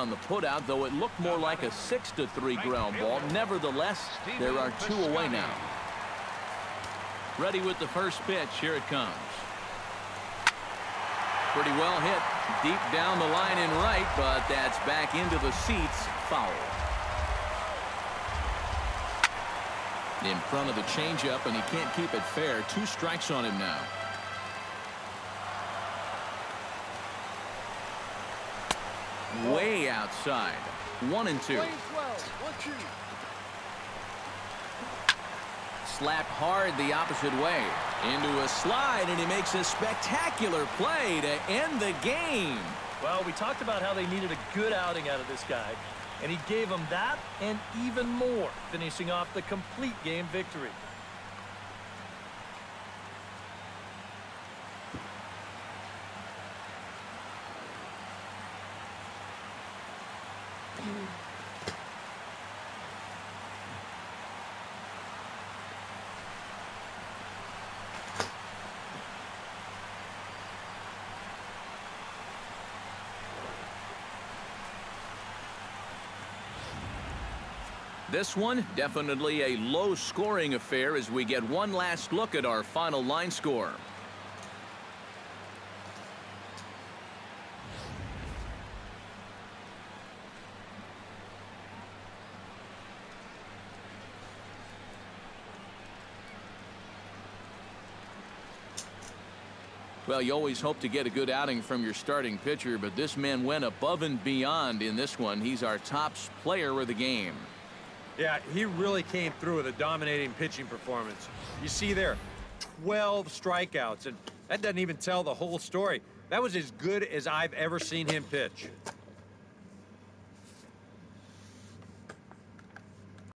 on the putout, though it looked more like a 6 to 3 ground ball. Nevertheless, there are two away now. Ready with the first pitch. Here it comes. Pretty well hit deep down the line in right, but that's back into the seats. Foul. In front of the changeup, and he can't keep it fair. Two strikes on him now. Way outside. One and two. Slapped hard the opposite way. Into a slide, and he makes a spectacular play to end the game. Well, we talked about how they needed a good outing out of this guy, and he gave them that and even more, finishing off the complete game victory. This one, definitely a low-scoring affair as we get one last look at our final line score. Well, you always hope to get a good outing from your starting pitcher, but this man went above and beyond in this one. He's our top player of the game. Yeah, he really came through with a dominating pitching performance. You see there, 12 strikeouts, and that doesn't even tell the whole story. That was as good as I've ever seen him pitch.